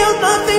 feel nothing.